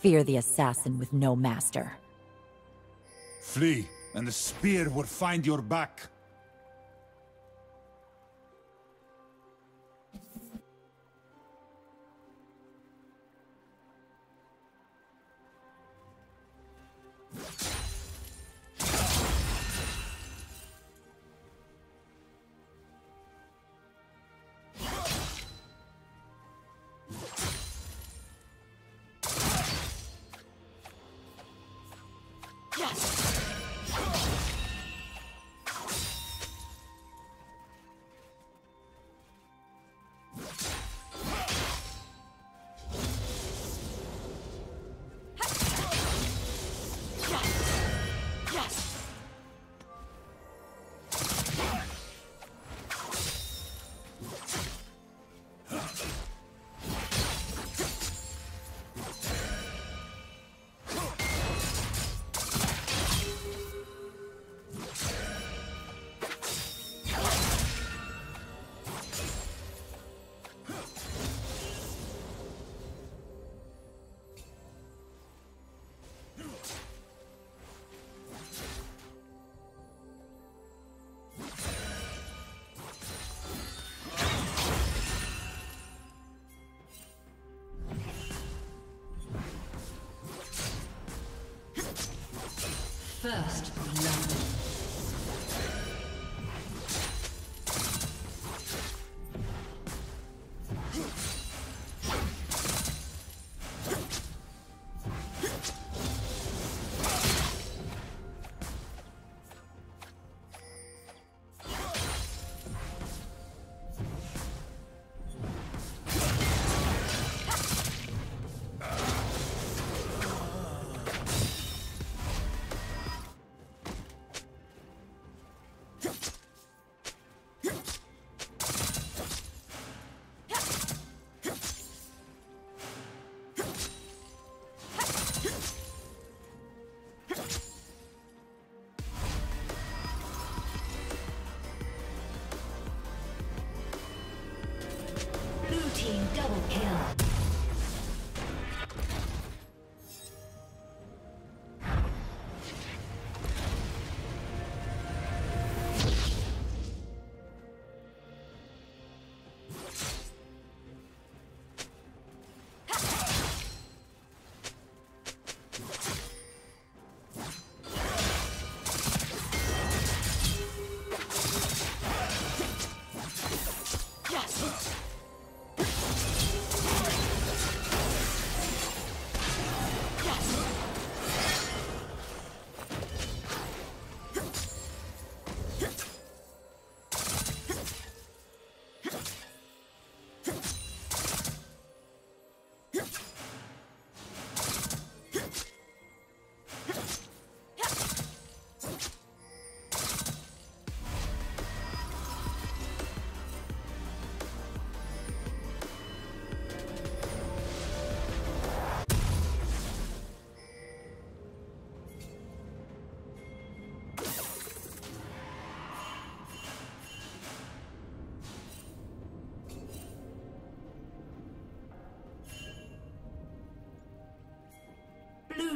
Fear the assassin with no master. Flee, and the spear will find your back. First blood.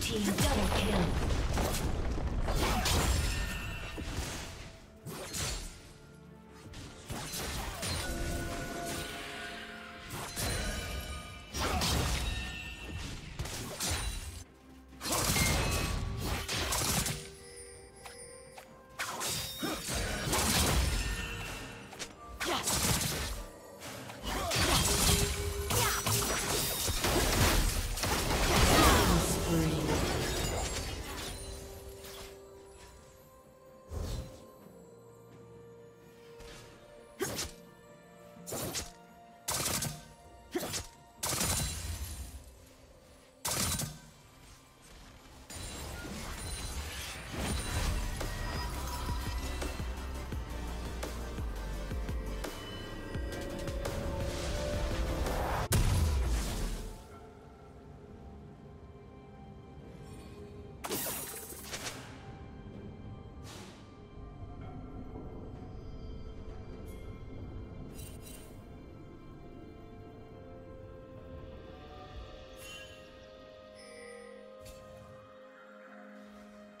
Team double kill.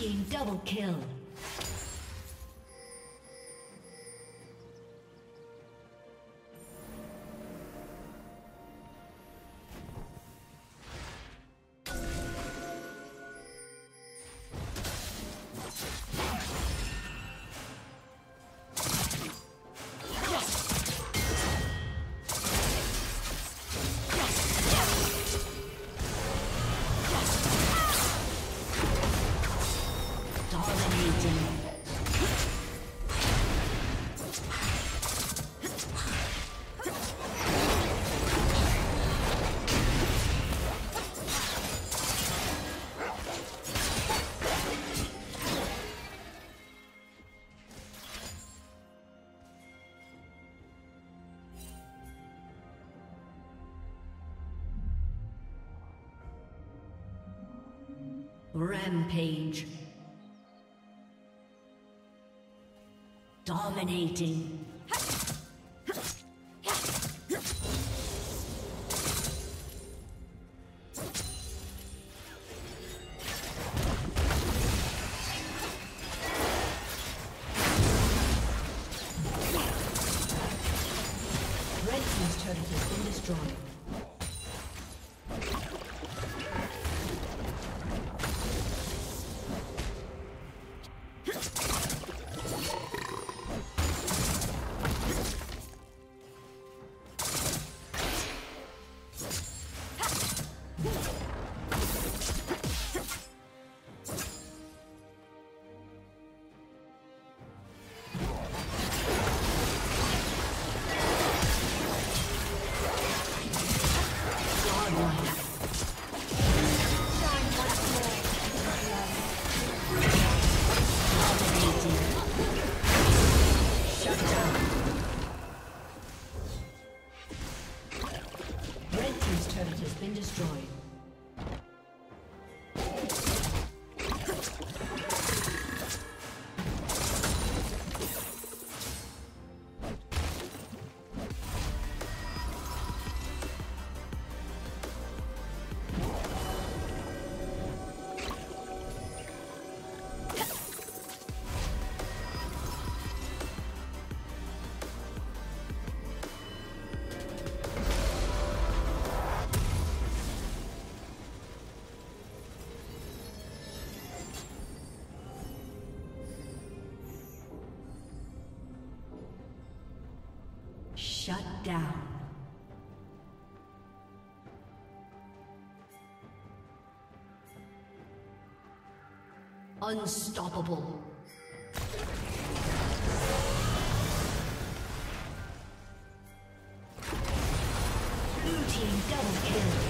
Team double kill. Rampage. Dominating. Shut down. Unstoppable. Blue team double kill.